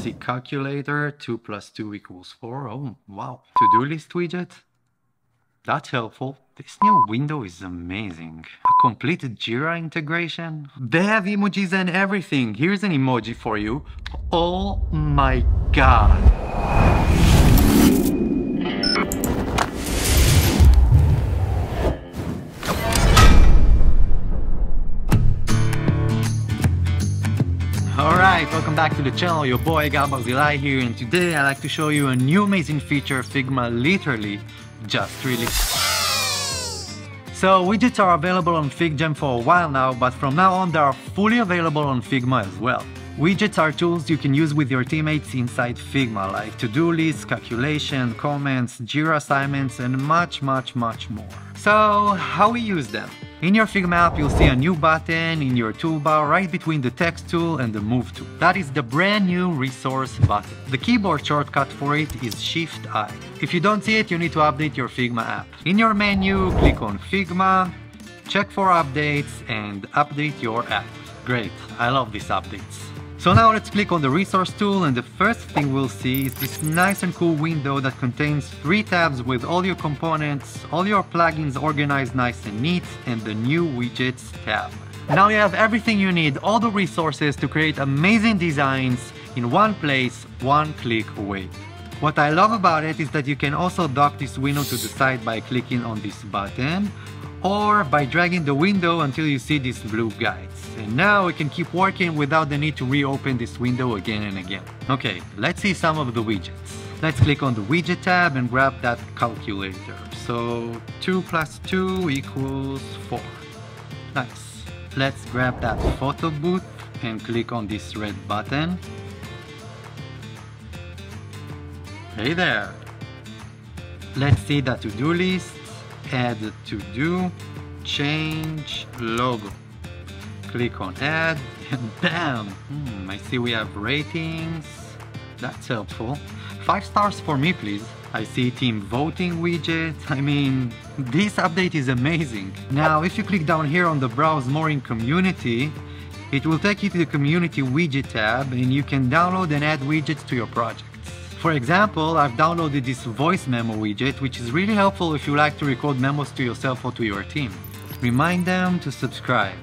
Calculator, 2 plus 2 equals 4. Oh, wow. To-do list widget? That's helpful. This new window is amazing. A complete Jira integration. They have emojis and everything. Here's an emoji for you. Oh my god. Alright, welcome back to the channel, your boy Gal Barzilay here and today I'd like to show you a new amazing feature Figma literally just released. So widgets are available on FigJam for a while now, but from now on they are fully available on Figma as well. Widgets are tools you can use with your teammates inside Figma, like to-do lists, calculation, comments, Jira assignments, and much, much, much more. So, how we use them? In your Figma app, you'll see a new button in your toolbar right between the text tool and the move tool. That is the brand new resource button. The keyboard shortcut for it is Shift I. If you don't see it, you need to update your Figma app. In your menu, click on Figma, check for updates, and update your app. Great, I love these updates. So now let's click on the resource tool and the first thing we'll see is this nice and cool window that contains three tabs with all your components, all your plugins organized nice and neat, and the new widgets tab. Now you have everything you need, all the resources to create amazing designs in one place, one click away. What I love about it is that you can also dock this window to the side by clicking on this button or by dragging the window until you see these blue guides. And now we can keep working without the need to reopen this window again and again. Okay, let's see some of the widgets. Let's click on the widget tab and grab that calculator. So 2 plus 2 equals 4. Nice. Let's grab that photo booth and click on this red button. Hey there. Let's see the to-do list add to do, change logo. Click on add and bam! Hmm, I see we have ratings. That's helpful. Five stars for me, please. I see team voting widget. I mean, this update is amazing. Now, if you click down here on the browse more in community, it will take you to the community widget tab and you can download and add widgets to your project. For example, I've downloaded this voice memo widget, which is really helpful if you like to record memos to yourself or to your team. Remind them to subscribe.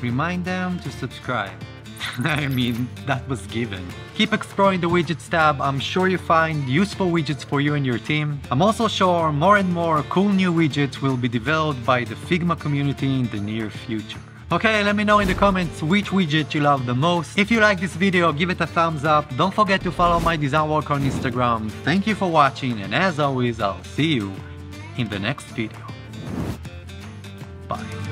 Remind them to subscribe. I mean, that was given. Keep exploring the widgets tab, I'm sure you find useful widgets for you and your team. I'm also sure more and more cool new widgets will be developed by the Figma community in the near future. Okay, let me know in the comments which widget you love the most. If you like this video, give it a thumbs up. Don't forget to follow my design work on Instagram. Thank you for watching and as always, I'll see you in the next video. Bye.